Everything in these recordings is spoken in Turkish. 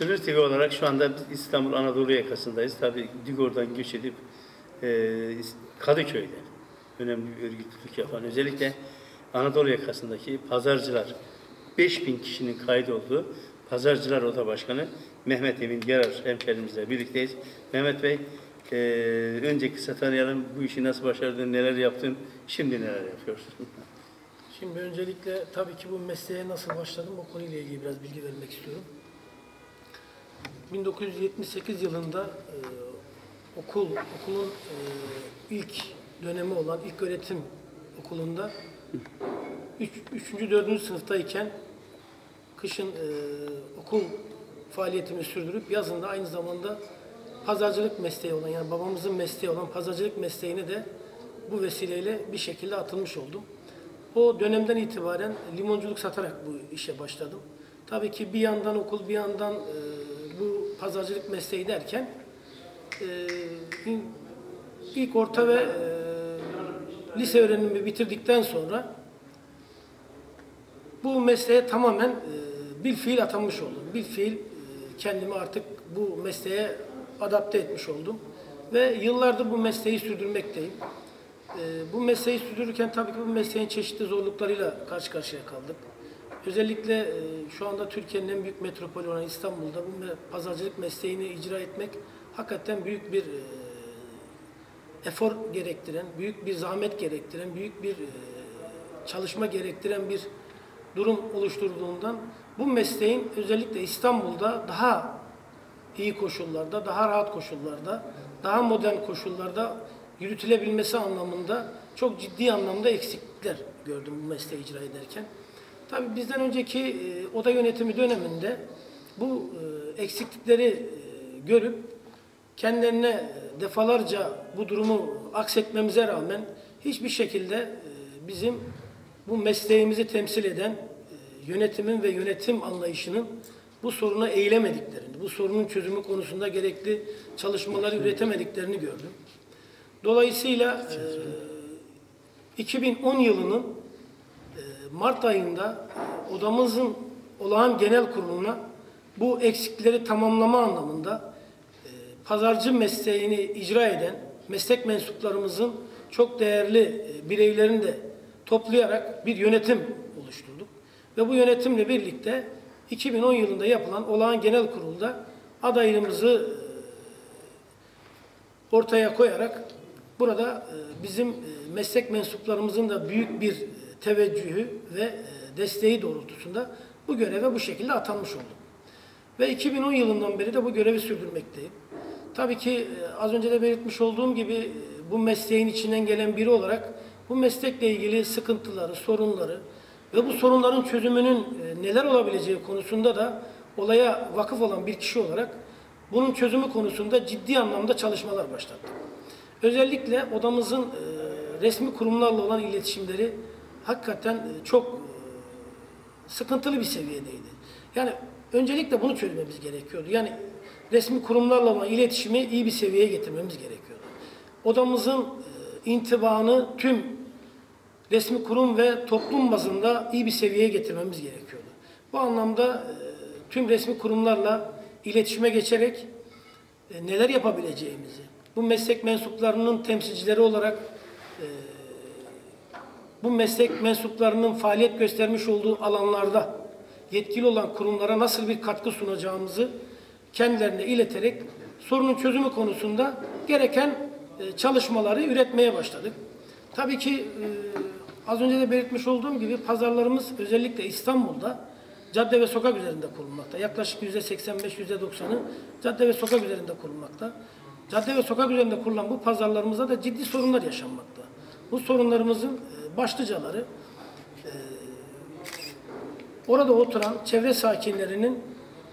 Sınır TV olarak şu anda İstanbul Anadolu yakasındayız. Tabii Digor'dan göç edip e, Kadıköy'de önemli bir örgütlülük yapan özellikle Anadolu yakasındaki pazarcılar 5000 kişinin kaydı olduğu Pazarcılar Oda Başkanı Mehmet Emin Gerar hemşerimizle birlikteyiz. Mehmet Bey, e, önce kısa tanıyalım. Bu işi nasıl başardın, neler yaptın, şimdi neler yapıyorsun? Şimdi öncelikle tabii ki bu mesleğe nasıl başladım o konuyla ilgili biraz bilgi vermek istiyorum. 1978 yılında e, okul okulun e, ilk dönemi olan ilk öğretim okulunda 3. 4. sınıftayken kışın e, okul faaliyetimi sürdürüp yazında aynı zamanda pazarcılık mesleği olan yani babamızın mesleği olan pazarcılık mesleğine de bu vesileyle bir şekilde atılmış oldum. O dönemden itibaren limonculuk satarak bu işe başladım. Tabii ki bir yandan okul bir yandan e, pazarcılık mesleği derken e, ilk orta ve e, lise öğrenimi bitirdikten sonra bu mesleğe tamamen e, bir fiil atanmış oldum. Bir fiil e, kendimi artık bu mesleğe adapte etmiş oldum. Ve yıllardır bu mesleği sürdürmekteyim. E, bu mesleği sürdürürken tabii ki bu mesleğin çeşitli zorluklarıyla karşı karşıya kaldık. Özellikle e, şu anda Türkiye'nin en büyük metropolü olan İstanbul'da bu pazarcılık mesleğini icra etmek hakikaten büyük bir e, efor gerektiren, büyük bir zahmet gerektiren, büyük bir e, çalışma gerektiren bir durum oluşturduğundan bu mesleğin özellikle İstanbul'da daha iyi koşullarda, daha rahat koşullarda, daha modern koşullarda yürütülebilmesi anlamında çok ciddi anlamda eksiklikler gördüm bu mesleği icra ederken. Tabii bizden önceki e, oda yönetimi döneminde bu e, eksiklikleri e, görüp kendilerine e, defalarca bu durumu aksetmemize rağmen hiçbir şekilde e, bizim bu mesleğimizi temsil eden e, yönetimin ve yönetim anlayışının bu soruna eğilemediklerini, bu sorunun çözümü konusunda gerekli çalışmaları üretemediklerini gördüm. Dolayısıyla e, 2010 yılının Mart ayında odamızın olağan genel kuruluna bu eksikleri tamamlama anlamında e, pazarcı mesleğini icra eden meslek mensuplarımızın çok değerli e, bireylerini de toplayarak bir yönetim oluşturduk. Ve bu yönetimle birlikte 2010 yılında yapılan olağan genel kurulda adaylığımızı e, ortaya koyarak burada bizim meslek mensuplarımızın da büyük bir teveccühü ve e, desteği doğrultusunda bu göreve bu şekilde atanmış oldum. Ve 2010 yılından beri de bu görevi sürdürmekteyim. Tabii ki e, az önce de belirtmiş olduğum gibi e, bu mesleğin içinden gelen biri olarak bu meslekle ilgili sıkıntıları, sorunları ve bu sorunların çözümünün neler olabileceği konusunda da olaya vakıf olan bir kişi olarak bunun çözümü konusunda ciddi anlamda çalışmalar başlattık. Özellikle odamızın resmi kurumlarla olan iletişimleri hakikaten e, çok e, sıkıntılı bir seviyedeydi. Yani öncelikle bunu çözmemiz gerekiyordu. Yani resmi kurumlarla olan iletişimi iyi bir seviyeye getirmemiz gerekiyordu. Odamızın e, intibaını tüm resmi kurum ve toplum bazında iyi bir seviyeye getirmemiz gerekiyordu. Bu anlamda tüm resmi kurumlarla iletişime geçerek neler yapabileceğimizi, bu meslek mensuplarının temsilcileri olarak bu meslek mensuplarının faaliyet göstermiş olduğu alanlarda yetkili olan kurumlara nasıl bir katkı sunacağımızı kendilerine ileterek sorunun çözümü konusunda gereken e, çalışmaları üretmeye başladık. Tabii ki e, az önce de belirtmiş olduğum gibi pazarlarımız özellikle İstanbul'da cadde ve sokak üzerinde kurulmakta. Yaklaşık %85-%90'ı cadde ve sokak üzerinde kurulmakta. Cadde ve sokak üzerinde kurulan bu pazarlarımızda da ciddi sorunlar yaşanmakta. Bu sorunlarımızın e, başlıcaları orada oturan çevre sakinlerinin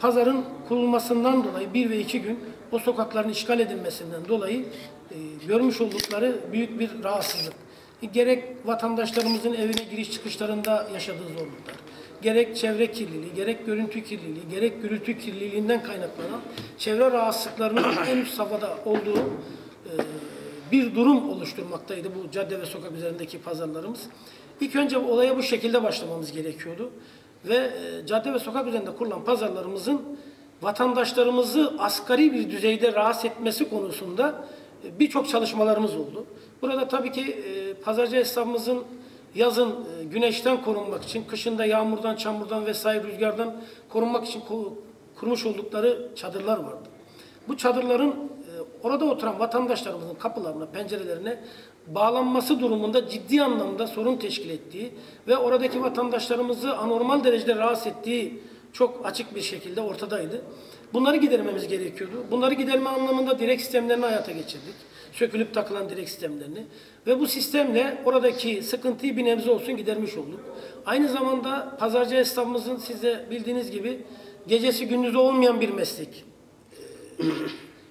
pazarın kurulmasından dolayı bir ve iki gün o sokakların işgal edilmesinden dolayı e, görmüş oldukları büyük bir rahatsızlık. E, gerek vatandaşlarımızın evine giriş çıkışlarında yaşadığı zorluklar, gerek çevre kirliliği, gerek görüntü kirliliği, gerek gürültü kirliliğinden kaynaklanan çevre rahatsızlıklarının en üst safhada olduğu e, bir durum oluşturmaktaydı bu cadde ve sokak üzerindeki pazarlarımız. İlk önce olaya bu şekilde başlamamız gerekiyordu. Ve e, cadde ve sokak üzerinde kurulan pazarlarımızın vatandaşlarımızı asgari bir düzeyde rahatsız etmesi konusunda e, birçok çalışmalarımız oldu. Burada tabii ki e, pazarcı esnafımızın yazın güneşten korunmak için, kışında yağmurdan, çamurdan vesaire rüzgardan korunmak için ku- kurmuş oldukları çadırlar vardı. Bu çadırların orada oturan vatandaşlarımızın kapılarına, pencerelerine bağlanması durumunda ciddi anlamda sorun teşkil ettiği ve oradaki vatandaşlarımızı anormal derecede rahatsız ettiği çok açık bir şekilde ortadaydı. Bunları gidermemiz gerekiyordu. Bunları giderme anlamında direk sistemlerini hayata geçirdik. Sökülüp takılan direk sistemlerini. Ve bu sistemle oradaki sıkıntıyı bir nebze olsun gidermiş olduk. Aynı zamanda pazarcı esnafımızın siz de bildiğiniz gibi gecesi gündüzü olmayan bir meslek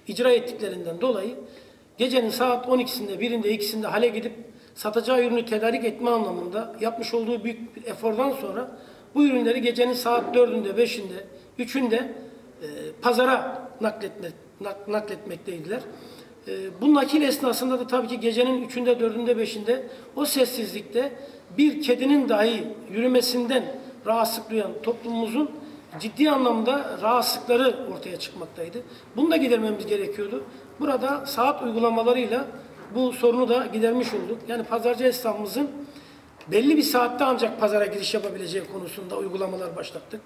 icra ettiklerinden dolayı gecenin saat 12'sinde, birinde, ikisinde hale gidip satacağı ürünü tedarik etme anlamında yapmış olduğu büyük bir efordan sonra bu ürünleri gecenin saat 4'ünde, 5'inde, 3'ünde e, pazara nakletme, nak- nakletmekteydiler. E, bu nakil esnasında da tabii ki gecenin 3'ünde, 4'ünde, 5'inde o sessizlikte bir kedinin dahi yürümesinden rahatsızlık duyan toplumumuzun ciddi anlamda rahatsızlıkları ortaya çıkmaktaydı. Bunu da gidermemiz gerekiyordu. Burada saat uygulamalarıyla bu sorunu da gidermiş olduk. Yani pazarcı esnafımızın belli bir saatte ancak pazara giriş yapabileceği konusunda uygulamalar başlattık.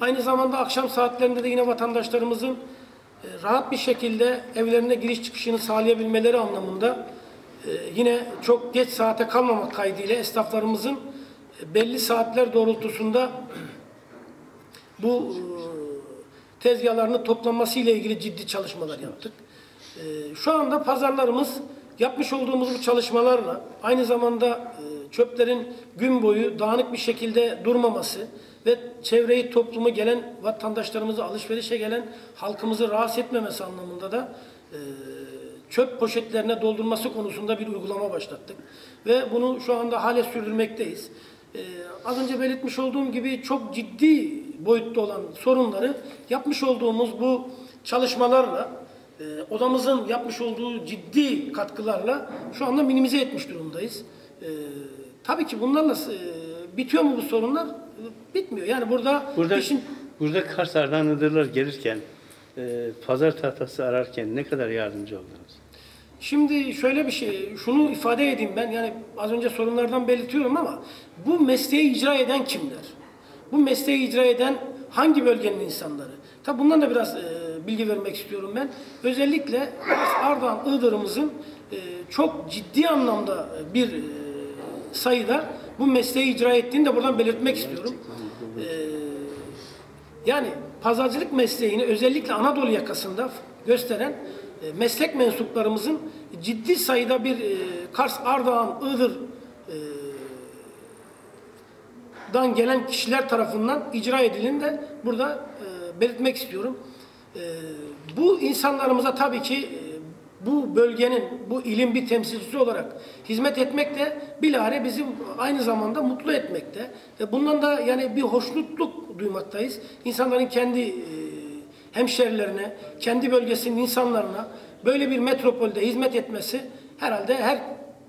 Aynı zamanda akşam saatlerinde de yine vatandaşlarımızın e, rahat bir şekilde evlerine giriş çıkışını sağlayabilmeleri anlamında e, yine çok geç saate kalmamak kaydıyla esnaflarımızın e, belli saatler doğrultusunda bu e, tezgahlarını toplaması ile ilgili ciddi çalışmalar yaptık. E, Şu anda pazarlarımız yapmış olduğumuz bu çalışmalarla aynı zamanda e, çöplerin gün boyu dağınık bir şekilde durmaması ve çevreyi toplumu gelen vatandaşlarımızı alışverişe gelen halkımızı rahatsız etmemesi anlamında da çöp poşetlerine doldurması konusunda bir uygulama başlattık. Ve bunu şu anda hale sürdürmekteyiz. Ee, az önce belirtmiş olduğum gibi çok ciddi boyutta olan sorunları yapmış olduğumuz bu çalışmalarla, e, odamızın yapmış olduğu ciddi katkılarla şu anda minimize etmiş durumdayız. Ee, tabii ki bunlarla e, bitiyor mu bu sorunlar? E, Bitmiyor. Yani burada, Burada işin burada Kars Ardahan Iğdırlar gelirken e, pazar tahtası ararken ne kadar yardımcı oldunuz? Şimdi şöyle bir şey, şunu ifade edeyim ben, yani az önce sorunlardan belirtiyorum ama bu mesleği icra eden kimler? Bu mesleği icra eden hangi bölgenin insanları? Tabi bundan da biraz e, bilgi vermek istiyorum ben. Özellikle Ardahan, Iğdır'ımızın e, çok ciddi anlamda bir e, sayıda bu mesleği icra ettiğini de buradan belirtmek istiyorum. E, yani pazarcılık mesleğini özellikle Anadolu yakasında gösteren e, meslek mensuplarımızın ciddi sayıda bir e, Kars, Ardahan, Iğdır e, dan gelen kişiler tarafından icra edildiğini de burada e, belirtmek istiyorum. E, bu insanlarımıza tabii ki e, bu bölgenin, bu ilim bir temsilcisi olarak hizmet etmek de bilahare bizi aynı zamanda mutlu etmekte. E, bundan da yani bir hoşnutluk duymaktayız. İnsanların kendi e, hemşerilerine, kendi bölgesinin insanlarına böyle bir metropolde hizmet etmesi herhalde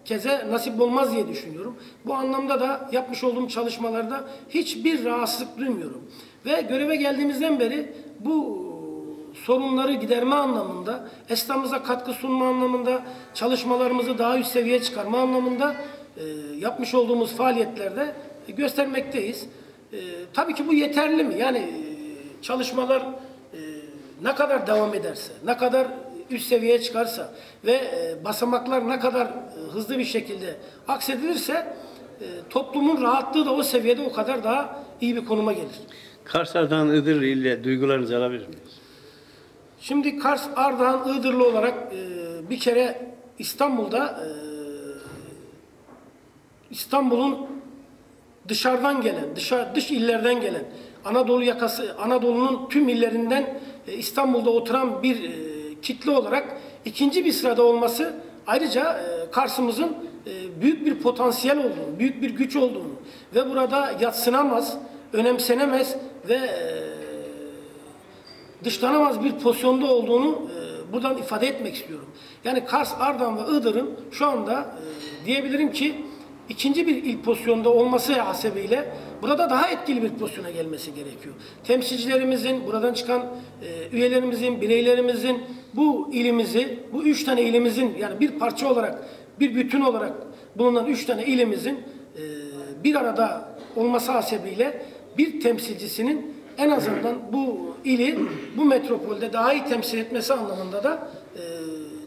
herkese nasip olmaz diye düşünüyorum. Bu anlamda da yapmış olduğum çalışmalarda hiçbir rahatsızlık duymuyorum. Ve göreve geldiğimizden beri bu sorunları giderme anlamında, esnafımıza katkı sunma anlamında, çalışmalarımızı daha üst seviyeye çıkarma anlamında e, yapmış olduğumuz faaliyetlerde göstermekteyiz. E, tabii ki bu yeterli mi? Yani e, çalışmalar e, ne kadar devam ederse, ne kadar üst seviyeye çıkarsa ve e, basamaklar ne kadar hızlı bir şekilde aksedilirse e, toplumun rahatlığı da o seviyede o kadar daha iyi bir konuma gelir. Kars Ardahan Iğdır ile duygularınızı alabilir miyiz? Şimdi Kars, Ardahan, Iğdırlı olarak e, bir kere İstanbul'da e, İstanbul'un dışarıdan gelen, dışarı, dış illerden gelen, Anadolu yakası, Anadolu'nun tüm illerinden e, İstanbul'da oturan bir e, kitle olarak ikinci bir sırada olması ayrıca e, Kars'ımızın e, büyük bir potansiyel olduğunu, büyük bir güç olduğunu ve burada yatsınamaz, önemsenemez ve e, dışlanamaz bir pozisyonda olduğunu buradan ifade etmek istiyorum. Yani Kars, Ardahan ve Iğdır'ın şu anda diyebilirim ki ikinci bir il pozisyonda olması hasebiyle burada daha etkili bir pozisyona gelmesi gerekiyor. Temsilcilerimizin, buradan çıkan üyelerimizin, bireylerimizin bu ilimizi, bu üç tane ilimizin yani bir parça olarak, bir bütün olarak bulunan üç tane ilimizin e, bir arada olması hasebiyle bir temsilcisinin en azından bu ili, bu metropolde daha iyi temsil etmesi anlamında da e,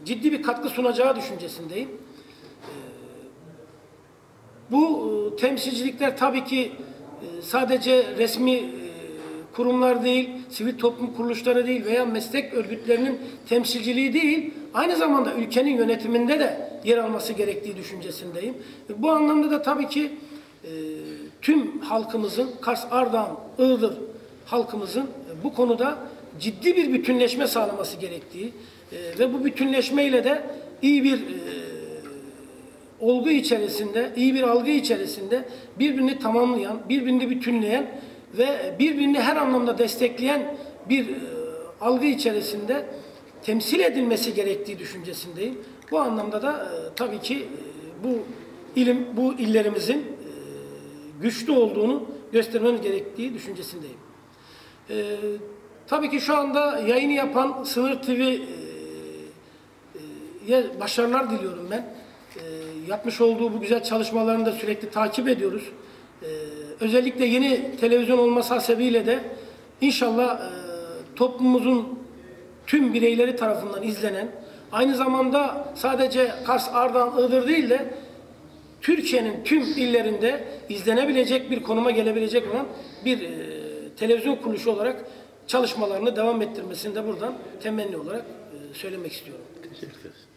ciddi bir katkı sunacağı düşüncesindeyim. Bu e, temsilcilikler tabii ki e, sadece resmi e, kurumlar değil, sivil toplum kuruluşları değil veya meslek örgütlerinin temsilciliği değil, aynı zamanda ülkenin yönetiminde de yer alması gerektiği düşüncesindeyim. Bu anlamda da tabii ki e, tüm halkımızın, Kars, Ardahan, Iğdır halkımızın e, bu konuda ciddi bir bütünleşme sağlaması gerektiği e, ve bu bütünleşmeyle de iyi bir e, olgu içerisinde, iyi bir algı içerisinde birbirini tamamlayan, birbirini bütünleyen ve birbirini her anlamda destekleyen bir e, algı içerisinde temsil edilmesi gerektiği düşüncesindeyim. Bu anlamda da e, tabii ki e, bu ilim, bu illerimizin e, güçlü olduğunu göstermemiz gerektiği düşüncesindeyim. E, tabii ki şu anda yayını yapan Sınır TV e, başarılar diliyorum ben. Yapmış olduğu bu güzel çalışmalarını da sürekli takip ediyoruz. Ee, özellikle yeni televizyon olması hasebiyle de inşallah e, toplumumuzun tüm bireyleri tarafından izlenen, aynı zamanda sadece Kars, Ardahan, Iğdır değil de Türkiye'nin tüm illerinde izlenebilecek bir konuma gelebilecek olan bir e, televizyon kuruluşu olarak çalışmalarını devam ettirmesini de buradan temenni olarak e, söylemek istiyorum. Teşekkür ederiz.